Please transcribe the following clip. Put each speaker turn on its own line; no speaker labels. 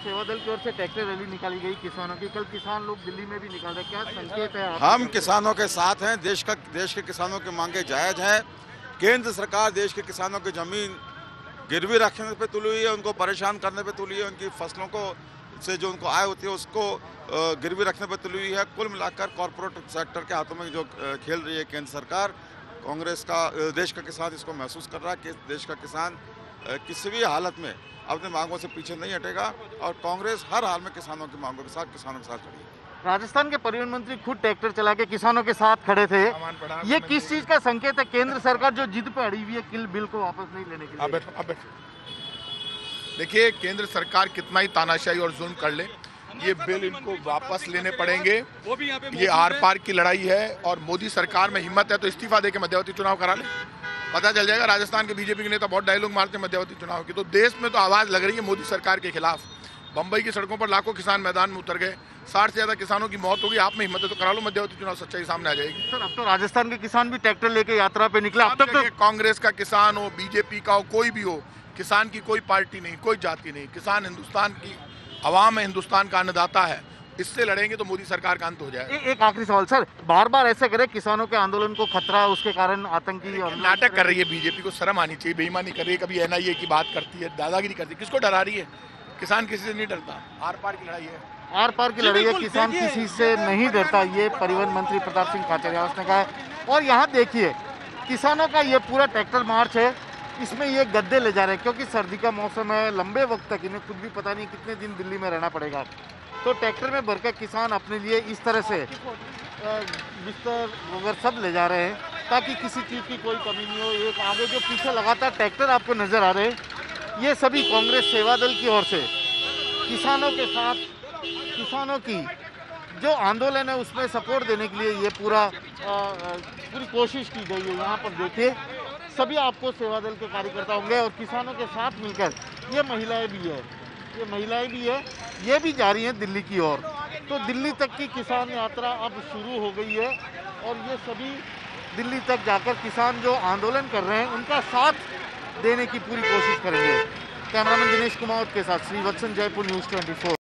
सेवा दल की ओर से ट्रैक्टर रैली निकाली गई किसानों की। कल किसान लोग दिल्ली में भी निकाल रहे क्या संकेत है
हम किसानों के साथ हैं। देश का, देश के किसानों की मांगे जायज़ हैं। केंद्र सरकार देश के किसानों की ज़मीन गिरवी रखने पे तुली हुई है, उनको परेशान करने पे तुली है, उनकी फ़सलों को, से जो उनको आय होती है, उसको गिरवी रखने पे तुली हुई है। कुल मिलाकर कॉरपोरेट सेक्टर के हाथों में जो खेल रही है केंद्र सरकार, कांग्रेस का देश का किसान इसको महसूस कर रहा है कि देश का किसान किसी भी हालत में अपनी मांगों से पीछे नहीं हटेगा और कांग्रेस हर हाल में किसानों की मांगों के साथ किसानों के साथ खड़ी है।
राजस्थान के परिवहन मंत्री खुद ट्रैक्टर चला के किसानों के साथ खड़े थे। ये किस चीज़ का संकेत है? केंद्र सरकार जो जिद पर अड़ी हुई है किल बिल को वापस नहीं लेने के लिए।
बैठो आप बैठो। देखिए केंद्र सरकार कितना ही तानाशाही और जुल्म कर ले ये बिल इनको वापस लेने पड़ेंगे। ये आर पार की लड़ाई है और मोदी सरकार में हिम्मत है तो इस्तीफा देके मध्यवर्ती चुनाव करा ले। पता चल जाएगा राजस्थान के बीजेपी के नेता बहुत डायलॉग मारते हैं मध्यवर्ती चुनाव की। तो देश में तो आवाज़ लग रही है मोदी सरकार के खिलाफ। बम्बई की सड़कों पर लाखों किसान मैदान में उतर गए। साठ से ज़्यादा किसानों की मौत होगी आप में हिम्मत है तो करा लो मध्यवर्ती चुनाव सच्चाई सामने आ जाएगी।
सर अब तो राजस्थान के किसान भी ट्रैक्टर लेके यात्रा पे निकले। अब तक तो
कांग्रेस का किसान हो बीजेपी का हो कोई भी हो किसान की कोई पार्टी नहीं कोई जाति नहीं। किसान हिंदुस्तान की आवाम है हिंदुस्तान का अन्नदाता है। इससे लड़ेंगे तो मोदी सरकार का अंत हो जाएगा।
ए- एक आखिरी सवाल सर बार बार ऐसे करे किसानों के आंदोलन को खतरा उसके कारण आतंकी
नाटक कर रही है बीजेपी को शर्म आनी चाहिए बेईमानी कर रही है कभी एनआईए की बात करती है दादागिरी करती है। किसको डरा रही है? किसान किसी से नहीं डरता। आर पार की लड़ाई है।
आर पार की लड़ाई है किसान किसी से नहीं डरता ये परिवहन मंत्री प्रताप सिंह खाचरियावास ने कहा और यहाँ देखिए किसानों का ये पूरा ट्रैक्टर मार्च है इसमें ये गद्दे ले जा रहे हैं, क्योंकि सर्दी का मौसम है, लंबे वक्त तक इन्हें खुद भी पता नहीं कितने दिन दिल्ली में रहना पड़ेगा। तो ट्रैक्टर में भरकर किसान अपने लिए इस तरह से बिस्तर वगैरह सब ले जा रहे हैं, ताकि किसी चीज़ की कोई कमी नहीं हो। एक आगे जो पीछे लगातार ट्रैक्टर आपको नज़र आ रहे हैं, ये सभी कांग्रेस सेवा दल की ओर से किसानों के साथ, किसानों की जो आंदोलन है, उसमें सपोर्ट देने के लिए ये पूरा पूरी कोशिश की गई है। यहाँ पर देखिए सभी आपको सेवा दल के कार्यकर्ता होंगे और किसानों के साथ मिलकर ये महिलाएँ भी है। ये महिलाएँ भी है। ये भी जा रही हैं दिल्ली की ओर। तो दिल्ली तक की किसान यात्रा अब शुरू हो गई है और ये सभी दिल्ली तक जाकर किसान जो आंदोलन कर रहे हैं, उनका साथ देने की पूरी कोशिश करेंगे। कैमरामैन दिनेश कुमार के साथ श्रीवत्सन, जयपुर न्यूज़ 24